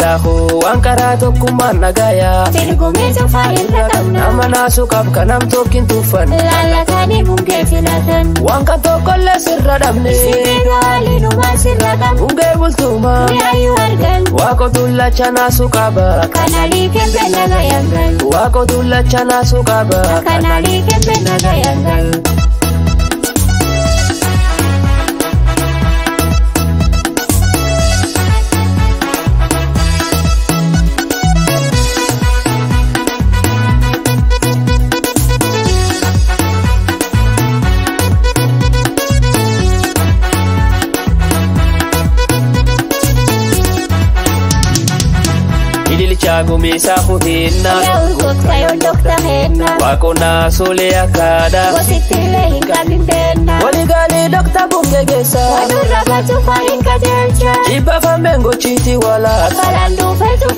koo waan karaa tokkummaan nagayaa. Filgumee cufaa irra qabna. Nama naasuu qab kan nam tokkin tuffan. Laallatanii bungee filatan. Waan kan tokkollee sirra dhabne. Sibiidoo haaliinumaa sirra qabu. Bungee bultumaa. Mi'aayyuu argan. Waaqotu lacha naasuu qaba. Kanaalii kembe naga yangal. Waaqotu lacha naasuu qaba. Kanaalii kembe naga yangal. Fuuteenna. Yaa urgoofta yoo dokta heenna. Waaqonnaa solee akkaadha. Gositti illee hin qabin beenna. Waligaalee dokta bungee geessa. Wadurra bacufaa hin qajeelcha. Dhibba fambeen gochiiti walaa. Balaan dhuufeetu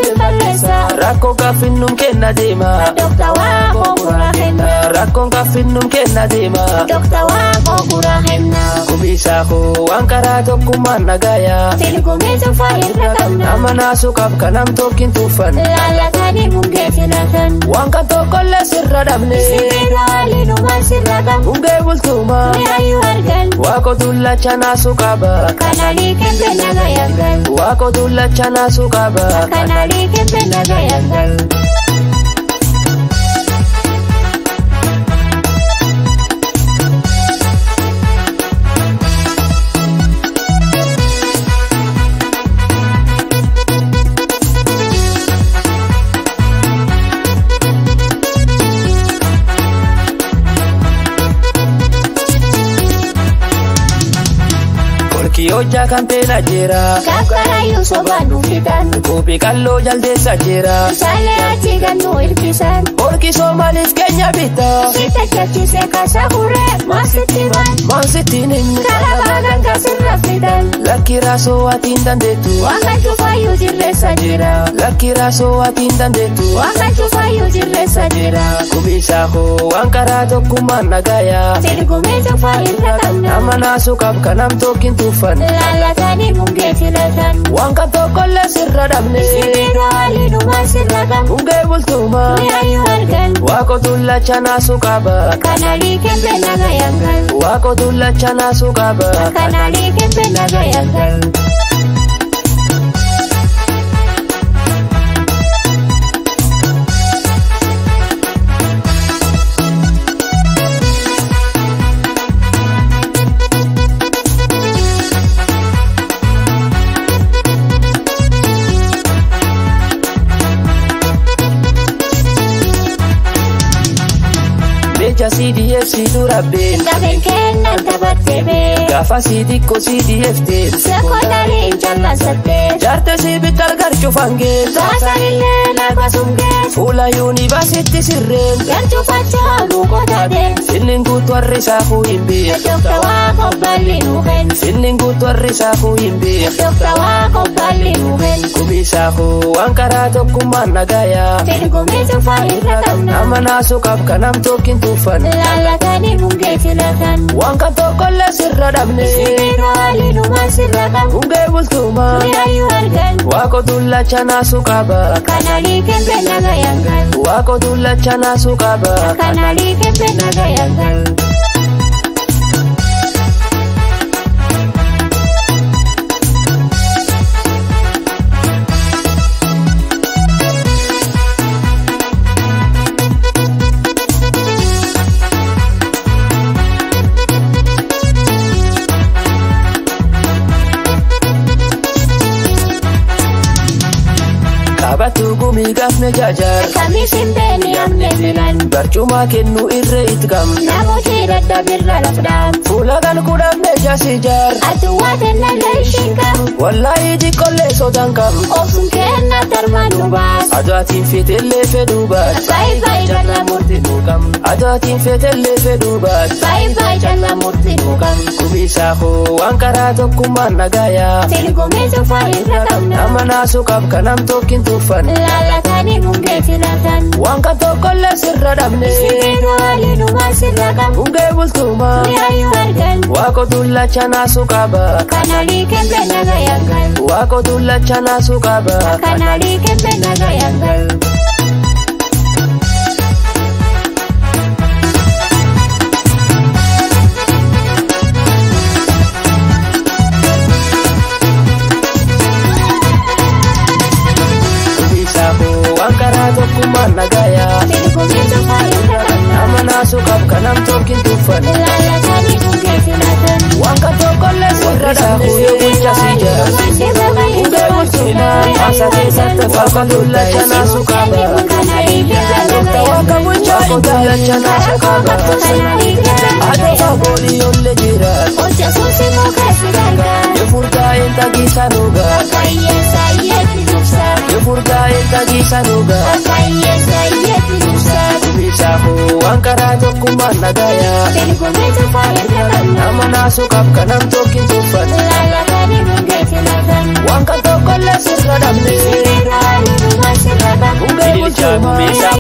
Rakkoon gaaffinnum kenna deema. Dookta waa kookuraa kenna. Rakkoon gaaffinnum kenna deema. Dookta waa kookuraa kenna. Kumisaa koo waan karaa tokkummaan nagaaya. Telekomeetiin fayyirra qabna. Amma naasukaaf kanam tokkin tuuffan. Laallatanii mungee filatan. Waan kan tokkollee sirra dhabne. Sirri daalii numaan sirra qabu. Mungee bultuumaa. Mi'aayyuu argan. Waaqotu lacha naasuu qaba. Kanaalii kembe naga yangal. Waaqotu lacha naasuu qaba. Kanaalii kembe naga yangal. Hojjaa kan teena jira. Kakkarayyuu sobaan dhufitan. Kophee qalloo jaldeessa jira. Saalee achi gannuu hirkisan. Korkii Somaaliif keenya bitaa. Sitta chachise kasa huree maasitti ban. Maasittiin hin Kalabaa ganga sirra fidan. Lakki raasoo waatiin dandeettu. Waan cufayyuu jirreessa jira. Lakki raasoo waatiin dandeettu. Waan cufayyuu jirreessa jira. Kubisaa koo waan karaa tokkummaan nagayaa. Filgumee cufaa irra qabna. Nama naasuu qab kan nam tokkin tuffan. Laallatanii bungee filatan. Waan kan tokkollee sirra dhabne. Sibiidoo haaliinumaa sirra qabu. Bungee bultumaa. Mi'aayyuu argan. Waaqotu lacha naasuu qaba. Kanaalii kembe naga yangal. Waaqotu lacha naasuu qaba. Kanaalii kembe naga yangal. situ rabbeen. Gafeen kenna taphattee bee. Gaafa si xiqqoo si dhiyeeftee. Sekondarii hin jallasattee. Jaartee si bitta gargar cufangee. Baasaan illee lafa sungee. Fuula yuunivarsiitti sirreen. Gartuu fachaa buukotaatee. Sinnin guutuu harri saafuu hin beeku. Dokta waaqoo balli nuufen. Sinnin guutuu harri saafuu hin beeku. Dokta waaqoo balli nuufen. Kubisaa koo waan karaa tokkummaan nagayaa. Filgumee cufaa irra qabna. Nama naasuu qab kan nam tokkin tuffan. Laallatanii filatan. Waan kan tokkollee sirra dhabne. Sibiidoo haaliinumaa sirra qabu. Bungee bultumaa. Mi'aayyuu argan. Waaqotu lacha naasuu qaba. Kanaalii kembe naga nagayangal. Waakotu lachanaa suuqaa ba'a. Kanaaliif ibsi nagayangal. Taphatu gumii gaafne jaajaar. Samii simbeenii amne filan. Barcuma kennu irra itti gamu. Namooti dadhabirra lafdaan. Fuula kan kudhamne jaasi jaar. Aduwaa kenna leeshin qabu. Wallaayi xiqqollee sotaan qabu. Ofuun kenna tarmaan dhubaas. Adaatiin fetellee fedhuu baas. Baay'ee baay'ee kan namootti dhugamu. Adaatiin fetellee fedhuu baas. Baay'ee baay'ee kan namootti dhugamu. Qabu. Kubisaa koo waan karaa tokkummaan nagayaa. Filgumee cufaa irra qabna. Nama naasuu qab kan nam tokkin tuffan. Laallatanii bungee filatan. Waan kan tokkollee sirra dhabne Sibiiga waliinumaa sirra qabu. Ungee bultumaa Mi'aayu argan. Waaqo tullacha naasuu qaba Kanalii kembe naga yangal. Waaqo tullacha naasuu qaba Kanalii kembe naga yangal. I'm talking too fast. Wakatoka less rada huyo kuchasija Udawa tuna asa kisata Waka tula chana sukaba Dokta waka mwicha kutula chana sukaba Ata fagoli yole jirata Namana sukap kanam toki tufat Wanka toko lesus kadam ni Ugele chabu mesa